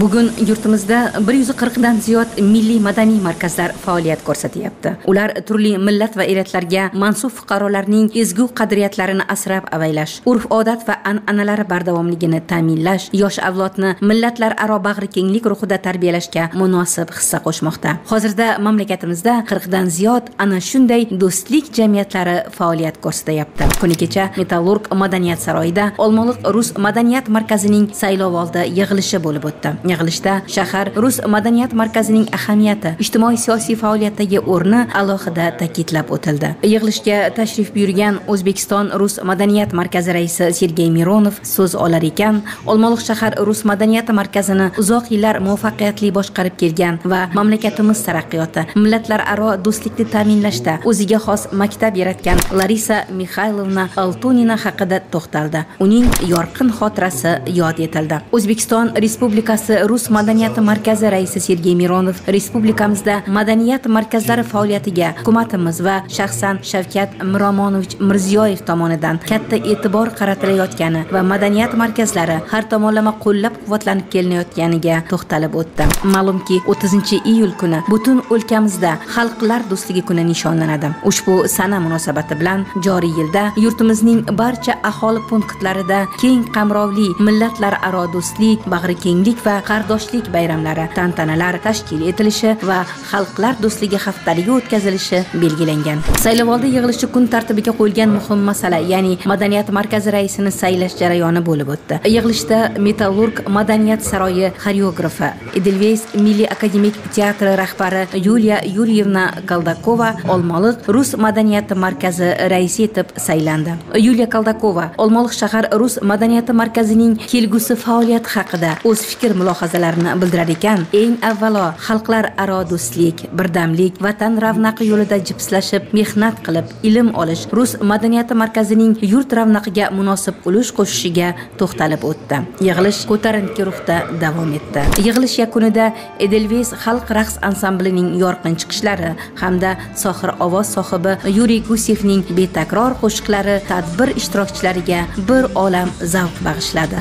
bugun yurtimizda bir yuz qirqdan ziyod milliy madaniy markazlar faoliyat ko'rsatyapti. Ular turli millat va elatlarga mansub fuqarolarning ezgu qadriyatlarini asrab avaylash urf odat va an'analari bardavomligini ta'minlash yosh avlodni millatlararo bag'rikenglik ruhida tarbiyalashga munosib hissa qo'shmoqda. Hozirda mamlakatimizda qirqdan ziyod ana shunday do'stlik jamiyatlari faoliyat ko'rsatyapti. Kuni kecha metallurg madaniyat saroyida olmaliq rus madaniyat markazining saylovoldi yig'ilishi bo'lib o'tdi. Yig'ilishda shahar rus madaniyat markazining ahamiyati ijtimoiy siyosiy faoliyatdagi o'rni alohida ta'kidlab o'tildi. Yig'ilishga tashrif buyurgan o'zbekiston rus madaniyat markazi raisi sergey mironov so'z olar ekan olmaliq shahar rus madaniyati markazini uzoq yillar muvaffaqiyatli boshqarib kelgan va mamlakatimiz taraqqiyoti millatlararo do'stlikni ta'minlashda o'ziga xos maktab yaratgan larisa mixaylovna altunina haqida to'xtaldi. Uning yorqin xotirasi yod etildi. O'zbekiston respublikasi rus madaniyati markazi raisi sergey mironov respublikamizda madaniyat markazlari faoliyatiga hukumatimiz va shaxsan shavkat miromonovich mirziyoyev tomonidan katta e'tibor qaratilayotgani va madaniyat markazlari har tomonlama qo'llab quvvatlanib kelinayotganiga to'xtalib o'tdi. Ma'lumki 30 iyul kuni butun o'lkamizda xalqlar do'stligi kuni nishonlanadi. Ushbu sana munosabati bilan joriy yilda yurtimizning barcha aholi punktlarida keng qamrovli millatlararo do'stlik bag'rikenglik va qardoshlik bayramlari tantanalar tashkil etilishi va xalqlar do'stligi haftaligi o'tkazilishi belgilangan. Saylovoldi yig'ilishi kun tartibiga qo'yilgan muhim masala ya'ni madaniyat markazi raisini saylash jarayoni bo'lib o'tdi. Yig'ilishda metallurg madaniyat saroyi xoreografi edelveys milliy akademik teatri rahbari yuliya yuryevna kaldakova olmaliq rus madaniyati markazi raisi etib saylandi. Yuliya kaldakova olmaliq shahar rus madaniyati markazining kelgusi faoliyati haqida o'z fikr mulohazalarini bildirar ekan. Eng avvalo xalqlar aro do'stlik birdamlik vatan ravnaqi yo'lida jipslashib mehnat qilib ilm olish rus madaniyati markazining yurt ravnaqiga munosib ulush qo'shishiga to'xtalib o'tdi. Yig'ilish ko'tarinki ruhda davom etdi. Yig'ilish yakunida edelveys xalq raqs ansamblining yorqin chiqishlari hamda sohir ovoz sohibi yuriy gusevning betakror qo'shiqlari tadbir ishtirokchilariga bir olam zavq bag'ishladi.